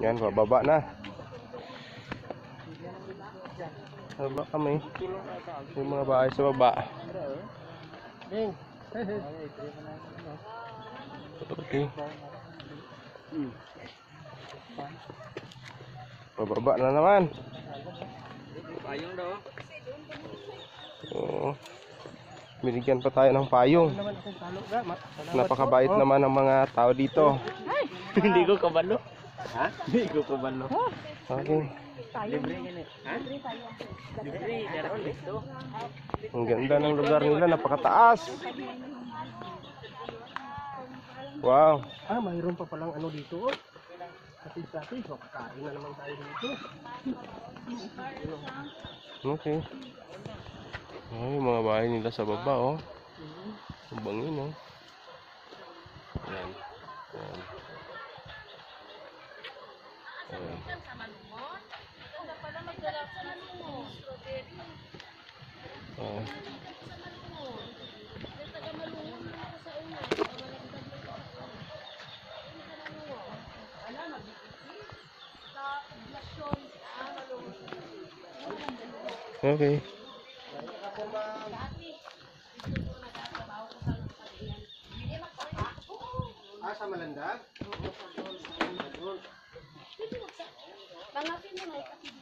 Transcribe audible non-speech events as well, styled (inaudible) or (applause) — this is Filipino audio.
Yan, bababa na. Baba kami. Yung mga bahay sa baba. Okay. Bababa na naman. Payong daw. Oo. Binigyan pa tayo ng payong. Napakabait naman ng mga tao dito. (laughs) Hindi ko kabalo. Ha? Hindi ko kabalo. Okay. Libre. Ha? Libre. Dito. Ang ganda ng lugar nila, napakataas. Wow. Ah, mayroon pa palang ano dito. oh. Kasi-kasi, so kakain na naman tayo dito. Okay. Ay, yung mga bahay nila sa baba, oh. Ang bangin, oh. Ayan. Ayan. Ayan. Ah. Okay. Ah, sa Malanda? Tanggapin mo na Ano, susunod, ano, Romeo?